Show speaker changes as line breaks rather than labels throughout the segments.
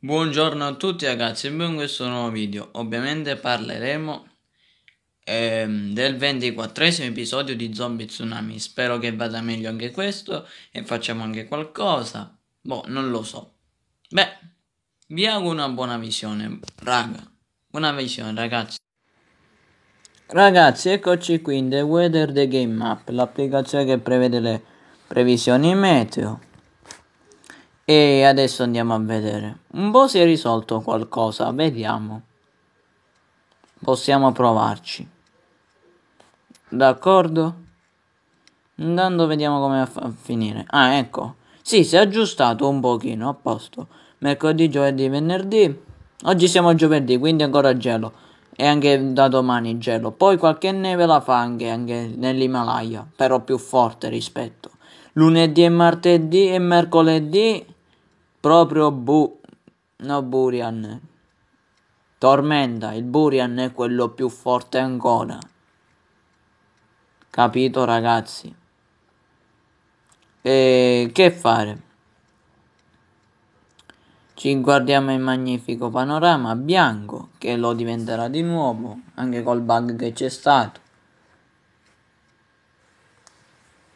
Buongiorno a tutti ragazzi e benvenuti in questo nuovo video. Ovviamente parleremo ehm, del 24 episodio di Zombie Tsunami. Spero che vada meglio anche questo e facciamo anche qualcosa. Boh, non lo so. Beh, vi auguro una buona visione, raga. Buona visione ragazzi. Ragazzi, eccoci qui in The Weather The Game Map, l'applicazione che prevede le previsioni meteo. E adesso andiamo a vedere. Un po' si è risolto qualcosa, vediamo. Possiamo provarci. D'accordo? Andando vediamo come va a finire. Ah, ecco. Sì, si è aggiustato un pochino, a posto. Mercoledì, giovedì, venerdì. Oggi siamo giovedì, quindi ancora gelo e anche da domani gelo. Poi qualche neve la fa anche, anche nell'Himalaya, però più forte rispetto. Lunedì e martedì e mercoledì proprio bu... no Burian. Tormenta, il Burian è quello più forte ancora. Capito ragazzi? E che fare? Ci guardiamo il magnifico panorama bianco che lo diventerà di nuovo anche col bug che c'è stato.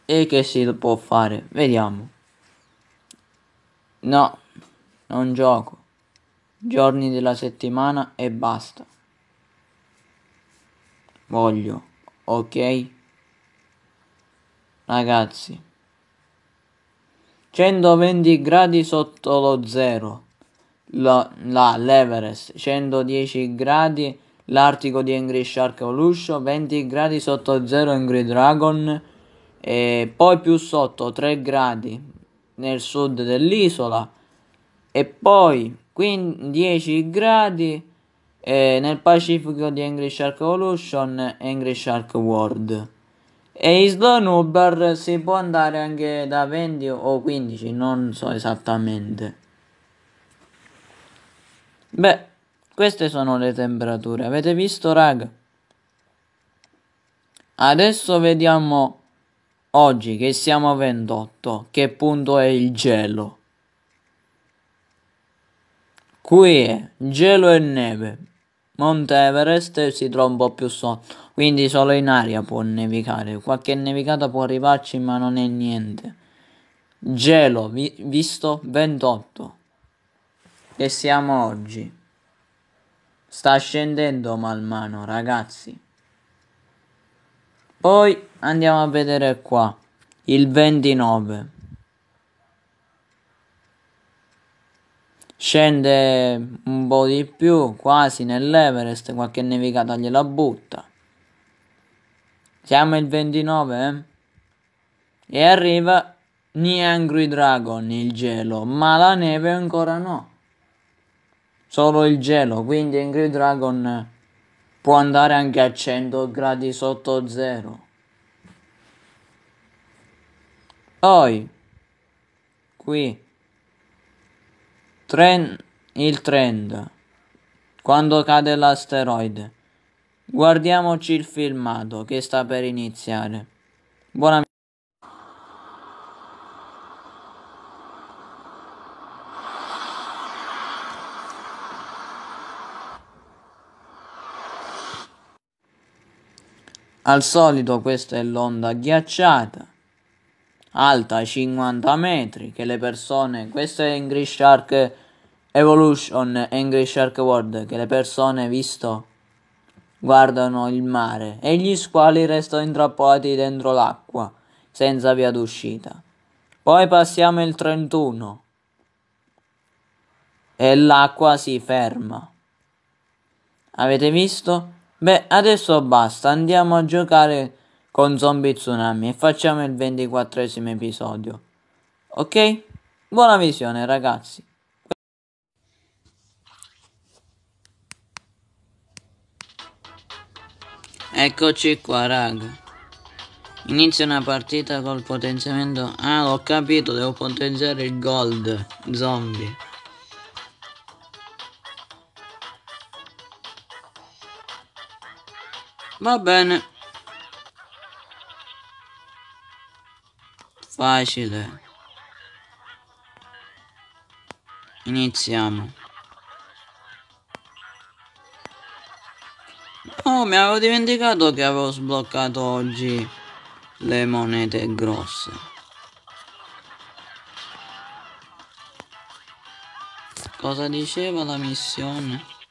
E che si può fare? Vediamo. No, non gioco. Giorni della settimana e basta. Voglio, ok? Ragazzi. 120 gradi sotto lo zero la, la l'Everest 110 gradi l'Artico di Angry Shark Evolution 20 gradi sotto zero Angry Dragon e poi più sotto 3 gradi nel sud dell'isola e poi 10 gradi eh, nel Pacifico di Angry Shark Evolution Angry Shark World. E Isla Nubar si può andare anche da 20 o 15 non so esattamente Beh, queste sono le temperature. Avete visto, raga? Adesso vediamo oggi che siamo a 28. Che punto è il gelo? Qui è gelo e neve. Monte Everest si trova un po' più sotto, quindi solo in aria può nevicare. Qualche nevicata può arrivarci, ma non è niente. Gelo, vi- visto 28 che siamo oggi. Sta scendendo man mano, ragazzi. Poi andiamo a vedere qua, il 29. Scende un po' di più, quasi nell'Everest, qualche nevicata gliela butta. Siamo il 29, eh? E arriva Niangry Dragon, il gelo, ma la neve ancora no solo il gelo, quindi Angry Dragon può andare anche a 100 gradi sotto zero. Poi, qui, trend, il trend, quando cade l'asteroide. Guardiamoci il filmato che sta per iniziare. Buona Al solito questa è l'onda ghiacciata, alta 50 metri, che le persone, questo è English Shark Evolution, English Shark World, che le persone, visto, guardano il mare e gli squali restano intrappolati dentro l'acqua, senza via d'uscita. Poi passiamo il 31 e l'acqua si ferma. Avete visto? Beh, adesso basta, andiamo a giocare con Zombie Tsunami e facciamo il ventiquattresimo episodio. Ok? Buona visione ragazzi. Eccoci qua raga. Inizia una partita col potenziamento... Ah, l'ho capito, devo potenziare il gold zombie. Va bene. Facile. Iniziamo. Oh, mi avevo dimenticato che avevo sbloccato oggi le monete grosse. Cosa diceva la missione?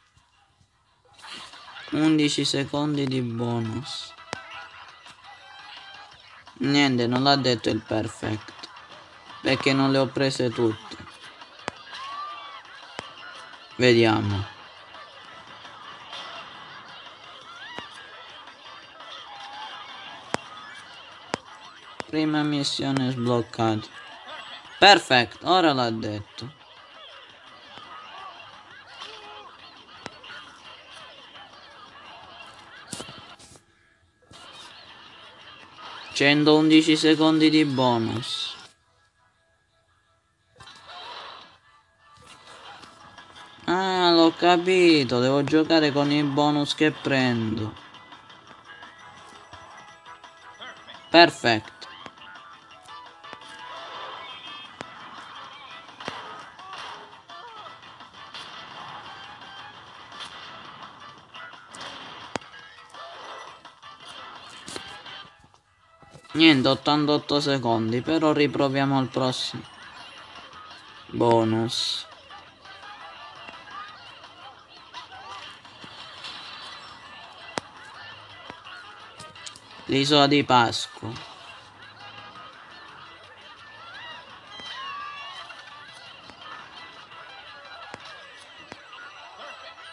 11 secondi di bonus. Niente, non l'ha detto il perfect. Perché non le ho prese tutte. Vediamo. Prima missione sbloccata. Perfetto, ora l'ha detto. Centoundici secondi di bonus. Ah, l'ho capito, devo giocare con i bonus che prendo. Perfetto. Niente, 88 secondi, però riproviamo al prossimo. Bonus. L'isola di Pasqua.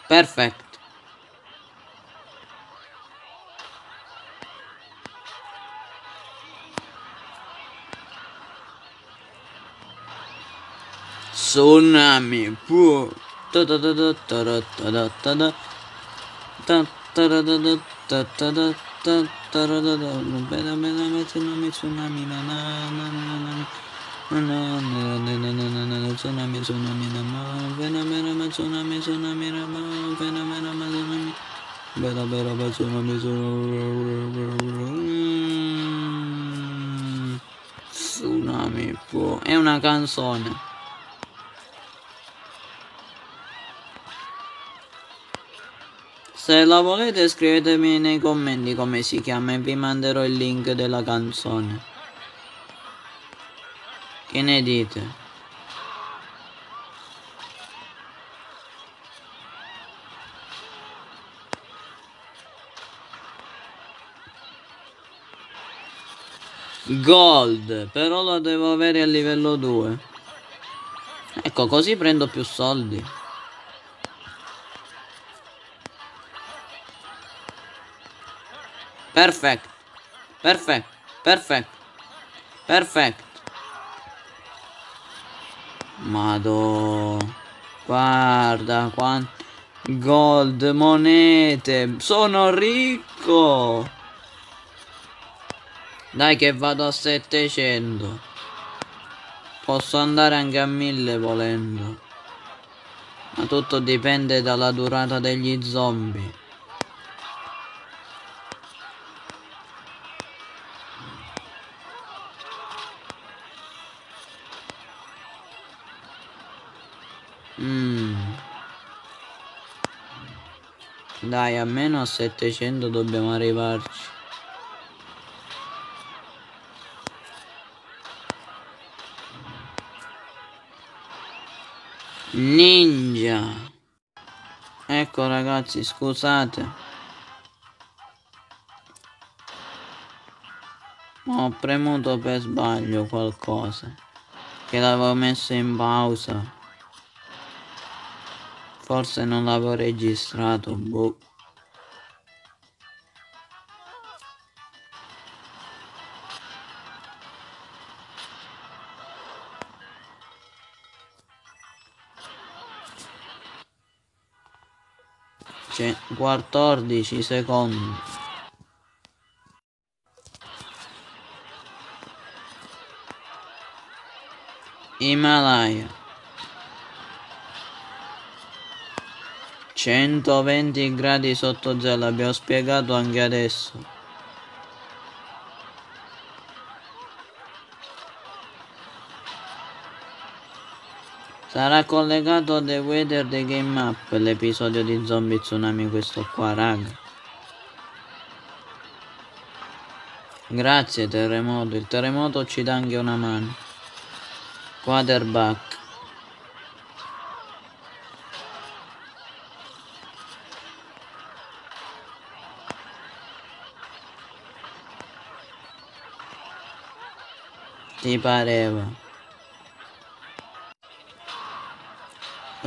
Perfetto. Tsunami. Tsunami, tsunami, na na na na na tsunami, tsunami, nama, vena, vena, tsunami, tsunami, nama, vena, tsunami, vena, vena, tsunami, tsunami, tsunami, è una canzone. Se la volete scrivetemi nei commenti come si chiama e vi manderò il link della canzone. Che ne dite? Gold, però la devo avere a livello 2. Ecco, così prendo più soldi. Perfect. Perfect. Perfect. Perfect. Mado. Guarda quanto gold, monete. Sono ricco. Dai che vado a 700. Posso andare anche a 1000 volendo. Ma tutto dipende dalla durata degli zombie. Dai, almeno a 700 dobbiamo arrivarci. Ninja. Ecco ragazzi, scusate. Ho premuto per sbaglio qualcosa. Che l'avevo messo in pausa. Forse non l'avevo registrato, boh. 14 secondi. Himalaya 120 gradi sotto zero, l'abbiamo spiegato anche adesso. Sarà collegato The Weather The Game Up l'episodio di Zombie Tsunami questo qua, raga. Grazie terremoto, il terremoto ci dà anche una mano. Quarterback. Ti pareva.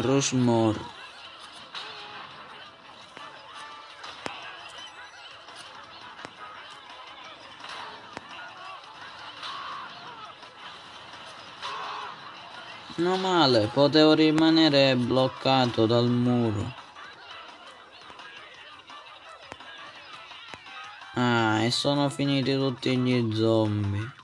Rushmore. Non male, potevo rimanere bloccato dal muro. Ah, e sono finiti tutti gli zombie.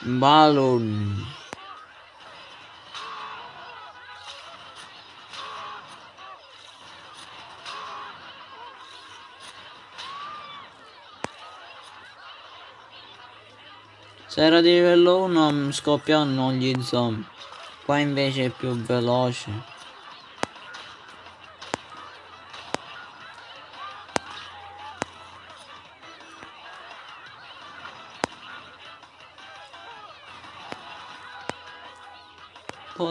Balloon. Se era di livello 1 scoppiano gli zombie, qua invece è più veloce.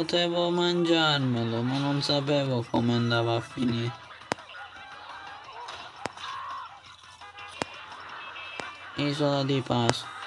Potevo mangiarmelo, ma non sapevo come andava a finire. Isola di Pasqua.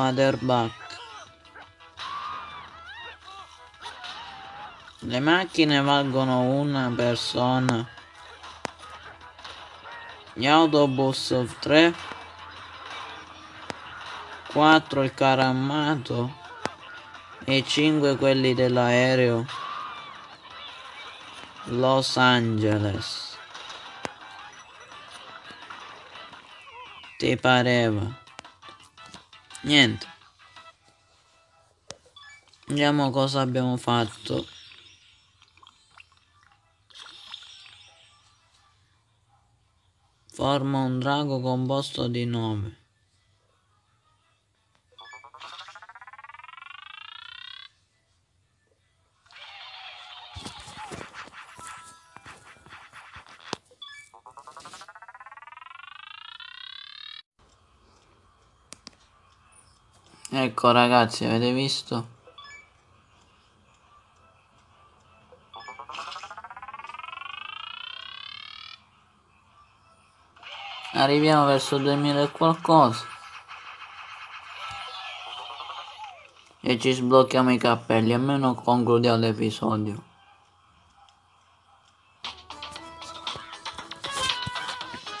Quarterback. Le macchine valgono una persona. Gli autobus 3. 4 il carro armato. E 5 quelli dell'aereo. Los Angeles. Ti pareva? Niente. Vediamo cosa abbiamo fatto. Forma un drago composto di 9. Ecco ragazzi, avete visto? Arriviamo verso 2000 e qualcosa. E ci sblocchiamo i cappelli, almeno concludiamo l'episodio.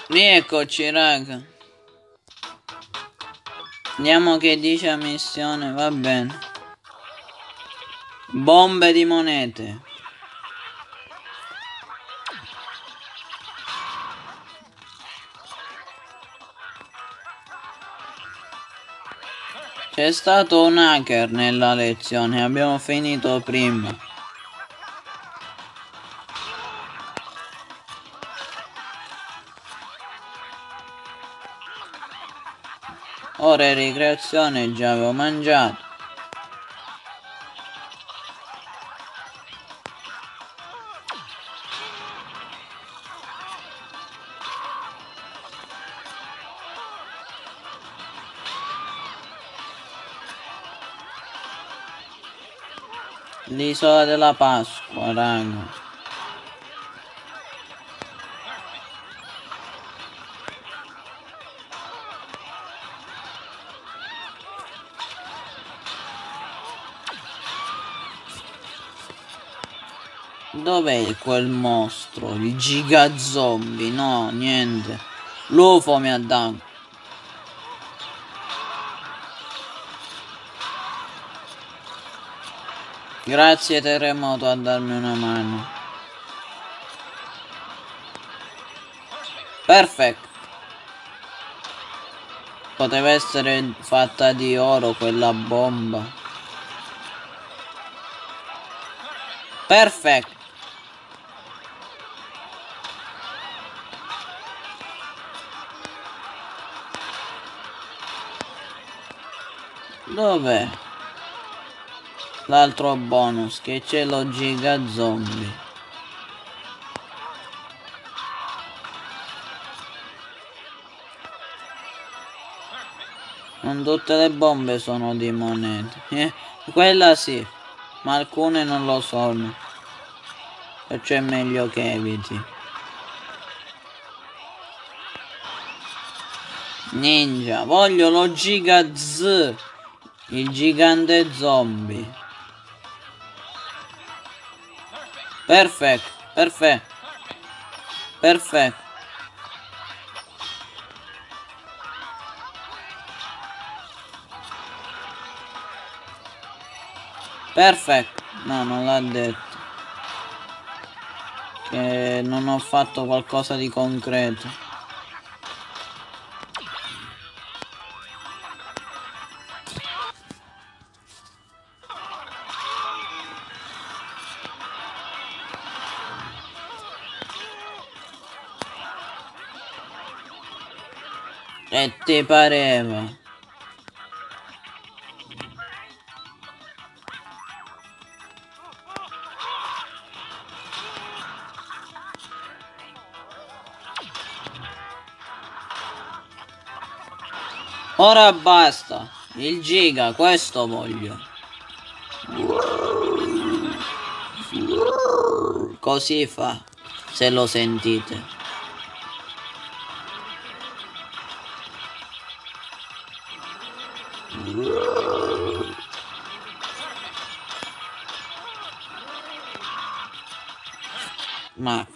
Rieccoci raga. Vediamo che dice la missione, va bene. Bombe di monete. C'è stato un hacker nella lezione, abbiamo finito prima. Ora è ricreazione già avevo mangiato. L'isola della Pasqua, raga. Dov'è quel mostro? Il giga zombie? No, niente. L'UFO mi ha dato. Grazie terremoto a darmi una mano. Perfetto. Poteva essere fatta di oro quella bomba. Perfetto. Dov'è? L'altro bonus che c'è lo giga zombie. Non tutte le bombe sono di monete. Eh, quella sì, ma alcune non lo sono. Perciò è meglio che eviti. Ninja, voglio lo Giga Z, il gigante zombie. Perfetto, perfetto, perfetto. Perfetto. No, non l'ha detto. Che non ho fatto qualcosa di concreto. Ti pareva? Ora basta. Il giga, questo voglio. Così fa, se lo sentite.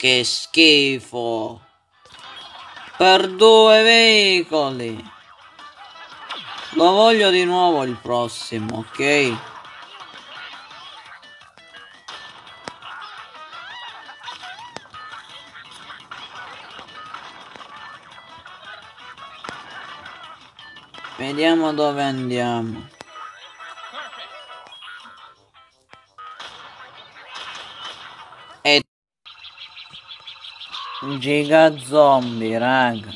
Che schifo! Per due veicoli! Lo voglio di nuovo il prossimo, ok? Vediamo dove andiamo. Giga zombie, raga.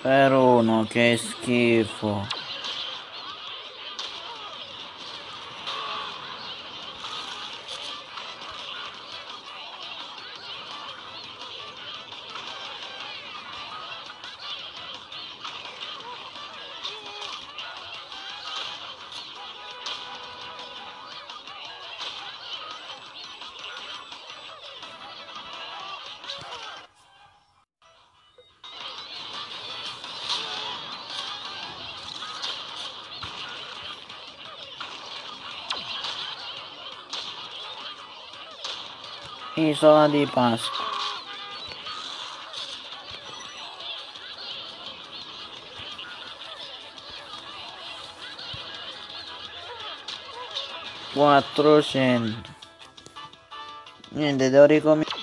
Per uno, che schifo. Isola di Pasqua. Quattrocento. Niente, devo ricominciare.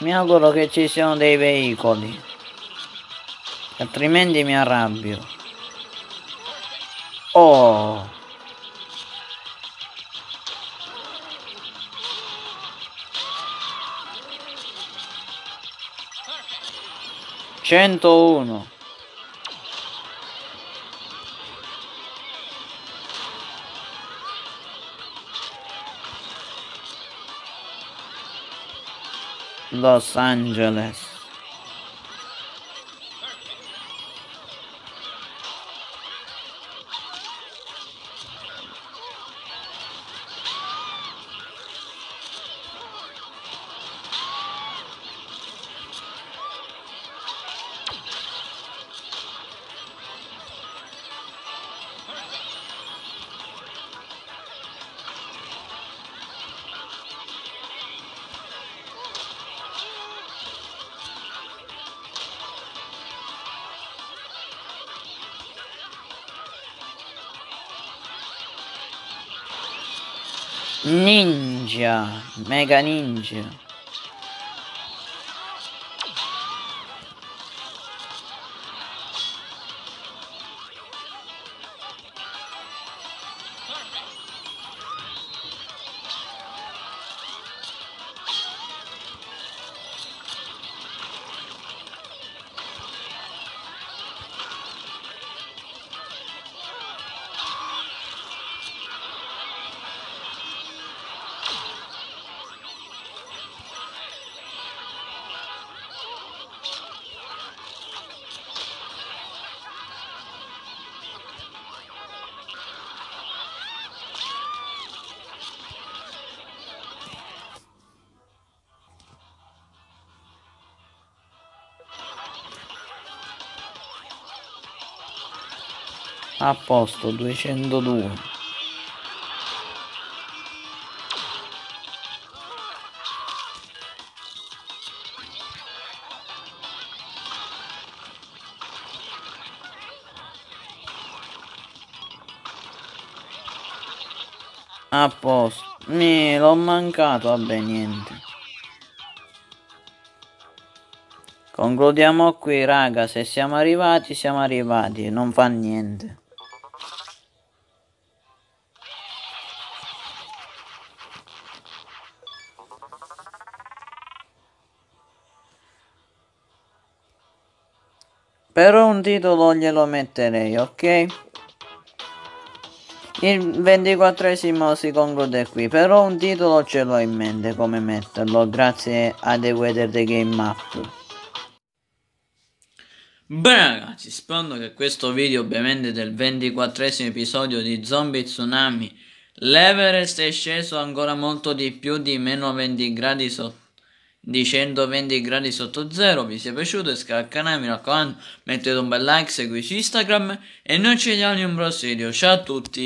Mi auguro che ci siano dei veicoli. Altrimenti mi arrabbio. Oh. 101 Los Angeles mega ninja. A posto 202 a posto. Mi l'ho mancato vabbè niente. Concludiamo qui raga. Se siamo arrivati siamo arrivati. Non fa niente Però un titolo glielo metterei, ok? Il ventiquattresimo si conclude qui, però un titolo ce l'ho in mente come metterlo, grazie a The Weather The Game Map. Bene ragazzi, sperando che questo video ovviamente del ventiquattresimo episodio di Zombie Tsunami L'Everest è sceso ancora molto di più di meno 20 gradi sotto di 120 gradi sotto zero vi sia piaciuto iscrivetevi al canale mi raccomando mettete un bel like seguiteci Instagram e noi ci vediamo in un prossimo video. Ciao a tutti